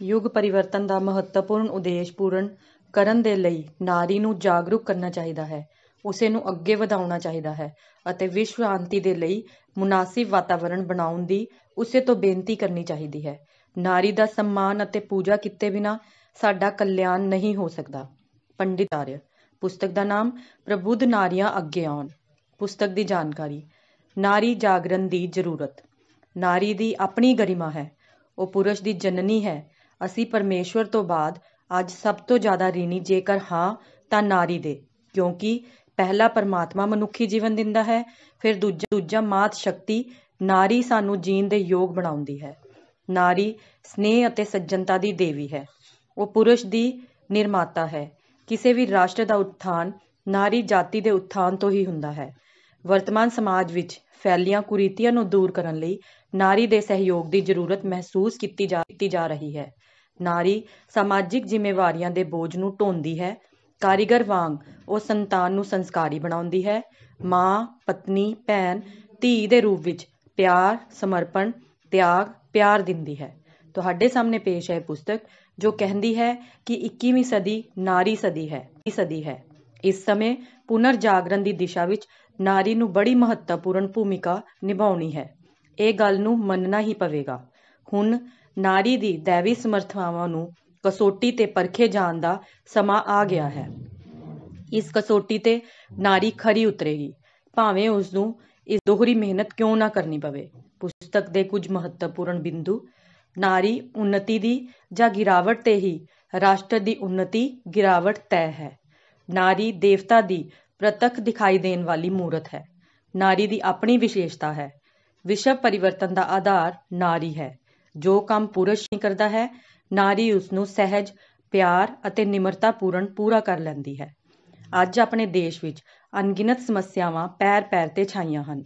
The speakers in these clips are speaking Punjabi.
ਯੁੱਗ ਪਰਿਵਰਤਨ ਦਾ ਮਹੱਤਵਪੂਰਨ ਉਦੇਸ਼ ਪੂਰਨ ਕਰਨ ਦੇ ਲਈ ਨਾਰੀ ਨੂੰ ਜਾਗਰੂਕ ਕਰਨਾ ਚਾਹੀਦਾ ਹੈ, ਉਸੇ ਨੂੰ ਅੱਗੇ ਵਧਾਉਣਾ ਚਾਹੀਦਾ ਹੈ ਅਤੇ ਵਿਸ਼ਵ ਸ਼ਾਂਤੀ ਦੇ ਲਈ ਮੁਨਾਸਿਬ ਵਾਤਾਵਰਣ ਬਣਾਉਣ ਦੀ ਉਸੇ ਤੋਂ ਬੇਨਤੀ ਕਰਨੀ ਚਾਹੀਦੀ ਹੈ। ਨਾਰੀ ਦਾ ਸਨਮਾਨ ਅਤੇ ਪੂਜਾ ਕੀਤੇ ਬਿਨਾਂ ਸਾਡਾ ਕਲਿਆਣ ਨਹੀਂ ਹੋ ਸਕਦਾ। ਪੰਡਿਤ ਆਰਿਆ ਪੁਸਤਕ ਦਾ ਨਾਮ ਪ੍ਰਬੁੱਧ ਨਾਰੀਆਂ ਅੱਗੇ ਆਉਣ। ਪੁਸਤਕ ਦੀ ਜਾਣਕਾਰੀ, ਨਾਰੀ ਜਾਗਰਣ ਦੀ ਜ਼ਰੂਰਤ। ਨਾਰੀ ਦੀ ਆਪਣੀ ਗਰਿਮਾ ਹੈ, ਉਹ ਪੁਰਸ਼ ਦੀ ਜਨਨੀ ਹੈ ਅਸੀਂ ਪਰਮੇਸ਼ਵਰ ਤੋਂ ਬਾਅਦ ਅੱਜ ਸਭ ਤੋਂ ਜ਼ਿਆਦਾ ਰੀਣੀ ਜੇਕਰ ਹਾਂ, ਤਾਂ ਨਾਰੀ ਦੇ, ਕਿਉਂਕਿ ਪਹਿਲਾ ਪਰਮਾਤਮਾ ਮਨੁੱਖੀ ਜੀਵਨ ਦਿੰਦਾ ਹੈ, ਫਿਰ ਦੂਜਾ ਦੂਜਾ ਮਾਤ ਸ਼ਕਤੀ ਨਾਰੀ ਸਾਨੂੰ ਜੀਣ ਦੇ ਯੋਗ ਬਣਾਉਂਦੀ ਹੈ। ਨਾਰੀ ਸਨੇਹ ਅਤੇ ਸੱਜਣਤਾ ਦੀ ਦੇਵੀ ਹੈ। ਉਹ ਪੁਰਸ਼ ਦੀ ਨਿਰਮਾਤਾ ਹੈ। ਕਿਸੇ ਵੀ ਰਾਸ਼ਟਰ ਦਾ ਉਤਥਾਨ ਨਾਰੀ ਜਾਤੀ ਦੇ ਉਤਥਾਨ ਤੋਂ ਹੀ ਹੁੰਦਾ ਹੈ। ਵਰਤਮਾਨ ਸਮਾਜ ਵਿੱਚ ਫੈਲੀਆਂ ਕੁਰੀਤੀਆਂ ਨੂੰ ਦੂਰ ਕਰਨ ਲਈ ਨਾਰੀ ਦੇ ਸਹਿਯੋਗ ਦੀ ਜ਼ਰੂਰਤ ਮਹਿਸੂਸ ਕੀਤੀ ਜਾ ਕੀਤੀ ਜਾ ਰਹੀ ਹੈ। ਨਾਰੀ ਸਮਾਜਿਕ ਜ਼ਿੰਮੇਵਾਰੀਆਂ ਦੇ ਬੋਝ ਨੂੰ ਢੋਂਦੀ ਹੈ। ਕਾਰੀਗਰ ਵਾਂਗ ਉਹ ਸੰਤਾਨ ਨੂੰ ਸੰਸਕਾਰੀ ਬਣਾਉਂਦੀ ਹੈ। ਮਾਂ, ਪਤਨੀ, ਭੈਣ, ਧੀ ਦੇ ਰੂਪ ਵਿੱਚ ਪਿਆਰ, ਸਮਰਪਣ, ਤਿਆਗ, ਪਿਆਰ ਦਿੰਦੀ ਹੈ। ਤੁਹਾਡੇ ਸਾਹਮਣੇ ਪੇਸ਼ ਹੈ ਪੁਸਤਕ, ਜੋ ਕਹਿੰਦੀ ਹੈ ਕਿ 21ਵੀਂ ਸਦੀ ਨਾਰੀ ਸਦੀ ਹੈ ਸਦੀ ਹੈ। ਇਸ ਸਮੇਂ ਪੁਨਰ ਜਾਗਰਣ ਦੀ ਦਿਸ਼ਾ ਵਿੱਚ ਨਾਰੀ ਨੂੰ ਬੜੀ ਮਹੱਤਵਪੂਰਨ ਭੂਮਿਕਾ ਨਿਭਾਉਣੀ ਹੈ। ਇਹ ਗੱਲ ਨੂੰ ਮੰਨਣਾ ਹੀ ਪਵੇਗਾ। ਹੁਣ ਨਾਰੀ ਦੀ ਦੈਵੀ ਸਮਰਥਾਵਾਂ ਨੂੰ ਕਸੋਟੀ ਤੇ ਪਰਖੇ ਜਾਣ ਦਾ ਸਮਾਂ ਆ ਗਿਆ ਹੈ। ਇਸ ਕਸੋਟੀ ਤੇ ਨਾਰੀ ਖਰੀ ਉਤਰੇਗੀ। ਭਾਵੇਂ ਉਸ ਨੂੰ ਇਸ ਦੋਹਰੀ ਮਿਹਨਤ ਕਿਉਂ ਨਾ ਕਰਨੀ ਪਵੇ? ਪੁਸਤਕ ਦੇ ਕੁਝ ਮਹੱਤਵਪੂਰਨ ਬਿੰਦੂ। ਨਾਰੀ ਉન્નਤੀ ਦੀ ਜਾਂ ਗਿਰਾਵਟ ਤੇ ਹੀ ਰਾਸ਼ਟਰ ਦੀ ਉન્નਤੀ ਗਿਰਾਵਟ ਤੈ ਹੈ। ਨਾਰੀ ਦੇਵਤਾ ਦੀ ਪ੍ਰਤੱਖ ਦਿਖਾਈ ਦੇਣ ਵਾਲੀ ਮੂਰਤ ਹੈ। ਨਾਰੀ ਦੀ ਆਪਣੀ ਵਿਸ਼ੇਸ਼ਤਾ ਹੈ। ਵਿਸ਼ਵ ਪਰਿਵਰਤਨ ਦਾ ਆਧਾਰ ਨਾਰੀ ਹੈ। ਜੋ ਕੰਮ ਪੁਰਸ਼ ਨਹੀਂ ਕਰਦਾ ਹੈ, ਨਾਰੀ ਉਸ ਨੂੰ ਸਹਿਜ, ਪਿਆਰ ਅਤੇ ਨਿਮਰਤਾ ਪੂਰਨ ਪੂਰਾ ਕਰ ਲੈਂਦੀ ਹੈ। ਅੱਜ ਆਪਣੇ ਦੇਸ਼ ਵਿੱਚ ਅਣਗਿਣਤ ਸਮੱਸਿਆਵਾਂ ਪੈਰ ਪੈਰ ਤੇ ਛਾਈਆਂ ਹਨ।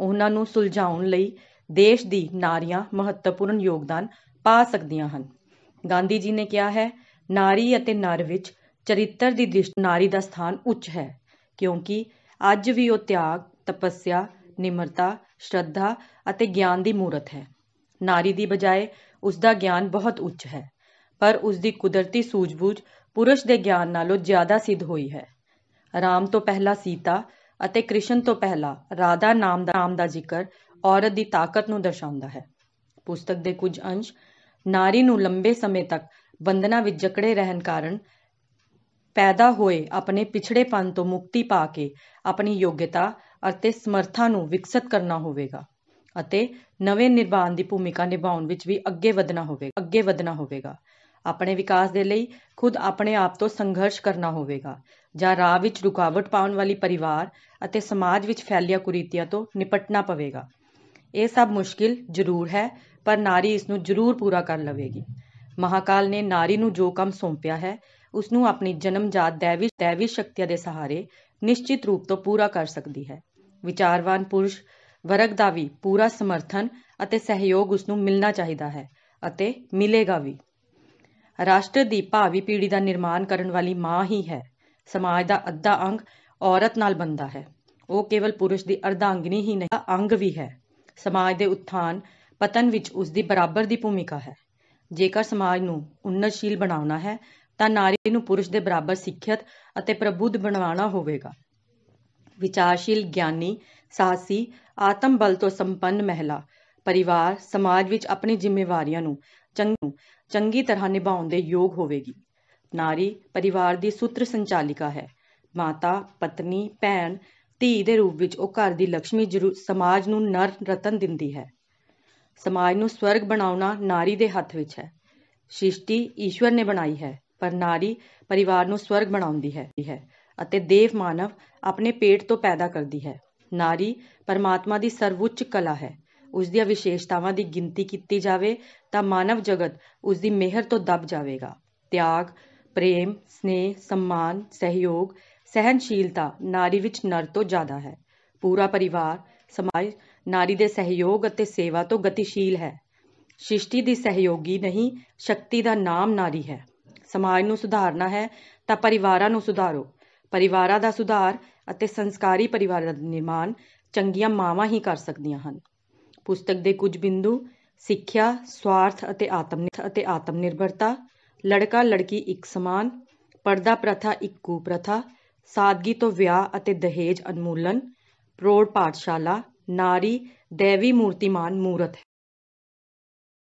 ਉਹਨਾਂ ਨੂੰ ਸੁਲਝਾਉਣ ਲਈ ਦੇਸ਼ ਦੀ ਨਾਰੀਆਂ ਮਹੱਤਵਪੂਰਨ ਯੋਗਦਾਨ ਪਾ ਸਕਦੀਆਂ ਹਨ। ਗਾਂਧੀ ਜੀ ਨੇ ਕਿਹਾ ਹੈ, ਨਾਰੀ ਅਤੇ ਨਰ ਵਿੱਚ ਚਰਿੱਤਰ ਦੀ ਦ੍ਰਿਸ਼ਟੀ ਨਾਰੀ ਦਾ ਸਥਾਨ ਉੱਚ ਹੈ, ਕਿਉਂਕਿ ਅੱਜ ਵੀ ਉਹ ਤਿਆਗ, ਤਪੱਸਿਆ, ਨਿਮਰਤਾ, ਸ਼ਰਧਾ ਅਤੇ ਗਿਆਨ ਦੀ ਮੂਰਤ ਹੈ। ਨਾਰੀ ਦੀ ਬਜਾਏ ਉਸ ਦਾ ਗਿਆਨ ਬਹੁਤ ਉੱਚ ਹੈ, ਪਰ ਉਸ ਦੀ ਕੁਦਰਤੀ ਸੂਝ-ਬੂਝ ਪੁਰਸ਼ ਦੇ ਗਿਆਨ ਨਾਲੋਂ ਜ਼ਿਆਦਾ ਸਿੱਧ ਹੋਈ ਹੈ। ਰਾਮ ਤੋਂ ਪਹਿਲਾਂ ਸੀਤਾ ਅਤੇ ਕ੍ਰਿਸ਼ਨ ਤੋਂ ਪਹਿਲਾਂ ਰਾਧਾ ਨਾਮ ਦਾ ਨਾਮ ਦਾ ਜ਼ਿਕਰ ਔਰਤ ਦੀ ਤਾਕਤ ਨੂੰ ਦਰਸਾਉਂਦਾ ਹੈ। ਪੁਸਤਕ ਦੇ ਕੁਝ ਅੰਸ਼ ਨਾਰੀ ਨੂੰ ਲੰਬੇ ਸਮੇਂ ਤੱਕ ਬੰਧਨਾਂ ਵਿੱਚ ਜਕੜੇ ਰਹਿਣ ਕਾਰਨ ਪੈਦਾ ਹੋਏ ਆਪਣੇ ਪਿਛੜੇਪਨ ਤੋਂ ਮੁਕਤੀ ਪਾ ਕੇ ਆਪਣੀ ਯੋਗਤਾ ਅਤੇ ਸਮਰੱਥਾ ਨੂੰ ਵਿਕਸਿਤ ਕਰਨਾ ਹੋਵੇਗਾ। ਅਤੇ ਨਵੇਂ ਨਿਰਮਾਣ ਦੀ ਭੂਮਿਕਾ ਨਿਭਾਉਣ ਵਿੱਚ ਵੀ ਅੱਗੇ ਵਧਣਾ ਹੋਵੇਗਾ, ਅੱਗੇ ਵਧਣਾ ਹੋਵੇਗਾ। ਆਪਣੇ ਵਿਕਾਸ ਦੇ ਲਈ ਖੁਦ ਆਪਣੇ ਆਪ ਤੋਂ ਸੰਘਰਸ਼ ਕਰਨਾ ਹੋਵੇਗਾ ਜਾਂ ਰਾਹ ਵਿੱਚ ਰੁਕਾਵਟ ਪਾਉਣ ਵਾਲੀ ਪਰਿਵਾਰ ਅਤੇ ਸਮਾਜ ਵਿੱਚ ਫੈਲੀਆਂ ਕੁਰੀਤੀਆਂ ਤੋਂ ਨਿਪਟਣਾ ਪਵੇਗਾ। ਇਹ ਸਭ ਮੁਸ਼ਕਿਲ ਜ਼ਰੂਰ ਹੈ, ਪਰ ਨਾਰੀ ਇਸ ਨੂੰ ਜ਼ਰੂਰ ਪੂਰਾ ਕਰ ਲਵੇਗੀ। ਮਹਾਕਾਲ ਨੇ ਨਾਰੀ ਨੂੰ ਜੋ ਕੰਮ ਸੌਂਪਿਆ ਹੈ ਉਸ ਨੂੰ ਆਪਣੀ ਜਨਮਜਾਤ ਦੇਵੀ ਦੇਵੀ ਸ਼ਕਤੀਆਂ ਦੇ ਸਹਾਰੇ ਨਿਸ਼ਚਿਤ ਰੂਪ ਤੋਂ ਪੂਰਾ ਕਰ ਸਕਦੀ ਹੈ। ਵਿਚਾਰਵਾਨ ਪੁਰਸ਼ ਵਰਗ ਦਾ ਵੀ ਪੂਰਾ ਸਮਰਥਨ ਅਤੇ ਸਹਿਯੋਗ ਉਸ ਨੂੰ ਮਿਲਣਾ ਚਾਹੀਦਾ ਹੈ ਅਤੇ ਮਿਲੇਗਾ ਵੀ। ਰਾਸ਼ਟਰ ਦੀ ਭਾਵੀ ਪੀੜ੍ਹੀ ਦਾ ਨਿਰਮਾਣ ਕਰਨ ਵਾਲੀ ਮਾਂ ਹੀ ਹੈ। ਸਮਾਜ ਦਾ ਅੱਧਾ ਅੰਗ ਔਰਤ ਨਾਲ ਬੰਦਾ ਹੈ। ਉਹ ਕੇਵਲ ਪੁਰਸ਼ ਦੀ ਅਰਧਾਂਗਨੀ ਹੀ ਨਹੀਂ ਅੰਗ ਵੀ ਹੈ। ਸਮਾਜ ਦੇ ਉਤਥਾਨ ਪਤਨ ਵਿੱਚ ਉਸ ਦੀ ਬਰਾਬਰ ਦੀ ਭੂਮਿਕਾ ਹੈ। ਜੇਕਰ ਸਮਾਜ ਨੂੰ ਉન્નਤਸ਼ੀਲ ਬਣਾਉਣਾ ਹੈ, ਤਾਂ ਨਾਰੀ ਨੂੰ ਪੁਰਸ਼ ਦੇ ਬਰਾਬਰ ਸਿੱਖਿਅਤ ਅਤੇ ਪ੍ਰਬੁੱਧ ਬਣਾਉਣਾ ਹੋਵੇਗਾ। ਵਿਚਾਰਸ਼ੀਲ ਗਿਆਨੀ ਸਾਹਸੀ, ਆਤਮ ਬਲ ਤੋਂ ਸੰਪੰਨ ਮਹਿਲਾ, ਪਰਿਵਾਰ, ਸਮਾਜ ਵਿੱਚ ਆਪਣੀ ਜ਼ਿੰਮੇਵਾਰੀਆਂ ਨੂੰ ਚੰਗੀ ਤਰ੍ਹਾਂ ਨਿਭਾਉਣ ਦੇ ਯੋਗ ਹੋਵੇਗੀ। ਨਾਰੀ ਪਰਿਵਾਰ ਦੀ ਸੂਤਰ ਸੰਚਾਲਿਕਾ ਹੈ। ਮਾਤਾ, ਪਤਨੀ, ਭੈਣ, ਧੀ ਦੇ ਰੂਪ ਵਿੱਚ ਉਹ ਘਰ ਦੀ ਲక్ష్ਮੀ ਸਮਾਜ ਨੂੰ ਨਰ ਰਤਨ ਦਿੰਦੀ ਹੈ। ਸਮਾਜ ਨੂੰ ਸਵਰਗ ਬਣਾਉਣਾ ਨਾਰੀ ਦੇ ਹੱਥ ਵਿੱਚ ਹੈ। ਸ੍ਰਿਸ਼ਟੀ ਈਸ਼ਵਰ ਨੇ ਬਣਾਈ ਹੈ, ਪਰ ਨਾਰੀ ਪਰਿਵਾਰ ਨੂੰ ਸਵਰਗ ਬਣਾਉਂਦੀ ਹੈ, ਅਤੇ ਦੇਵ ਮਾਨਵ ਆਪਣੇ ਪੇਟ ਤੋਂ ਪੈਦਾ ਕਰਦੀ ਹੈ। ਨਾਰੀ ਪਰਮਾਤਮਾ ਦੀ ਸਰਵਉੱਚ ਕਲਾ ਹੈ। ਉਸ ਦੀਆਂ ਵਿਸ਼ੇਸ਼ਤਾਵਾਂ ਦੀ ਗਿਣਤੀ ਕੀਤੀ ਜਾਵੇ ਤਾਂ ਮਾਨਵ ਜਗਤ ਉਸ ਦੀ ਮਿਹਰ ਤੋਂ ਦਬ ਜਾਵੇਗਾ। ਤਿਆਗ, ਪ੍ਰੇਮ, ਸਨੇਹ, ਸਨਮਾਨ, ਸਹਿਯੋਗ ਸਹਿਨਸ਼ੀਲਤਾ ਨਾਰੀ ਵਿੱਚ ਨਰ ਤੋਂ ਜ਼ਿਆਦਾ ਹੈ। ਪੂਰਾ ਪਰਿਵਾਰ, ਸਮਾਜ ਨਾਰੀ ਦੇ ਸਹਿਯੋਗ ਅਤੇ ਸੇਵਾ ਤੋਂ ਗਤੀਸ਼ੀਲ ਹੈ। ਸ੍ਰਿਸ਼ਟੀ ਦੀ ਸਹਿਯੋਗੀ ਨਹੀਂ, ਸ਼ਕਤੀ ਦਾ ਨਾਮ ਨਾਰੀ ਹੈ। ਸਮਾਜ ਨੂੰ ਸੁਧਾਰਨਾ ਹੈ ਤਾਂ ਪਰਿਵਾਰਾਂ ਨੂੰ ਸੁਧਾਰੋ। ਪਰਿਵਾਰਾਂ ਦਾ ਸੁਧਾਰ ਅਤੇ ਸੰਸਕਾਰੀ ਪਰਿਵਾਰ ਦਾ ਨਿਰਮਾਣ ਚੰਗੀਆਂ ਮਾਵਾਂ ਹੀ ਕਰ ਸਕਦੀਆਂ ਹਨ। ਪੁਸਤਕ ਦੇ ਕੁਝ ਬਿੰਦੂ, ਸਿੱਖਿਆ, ਸਵਾਰਥ ਅਤੇ ਆਤਮ ਅਤੇ ਆਤਮ ਨਿਰਭਰਤਾ ਲੜਕਾ ਲੜਕੀ ਇੱਕ ਸਮਾਨ, ਪਰਦਾ ਪ੍ਰਥਾ ਇੱਕ ਕੁਪ੍ਰਥਾ, ਸਾਦਗੀ ਤੋਂ ਵਿਆਹ ਅਤੇ ਦਹੇਜ ਉਨਮੂਲਨ ਪ੍ਰੌੜ ਪਾਠਸ਼ਾਲਾ, ਨਾਰੀ, ਦੇਵੀ ਮੂਰਤੀਮਾਨ ਮੂਰਤ ਹੈ।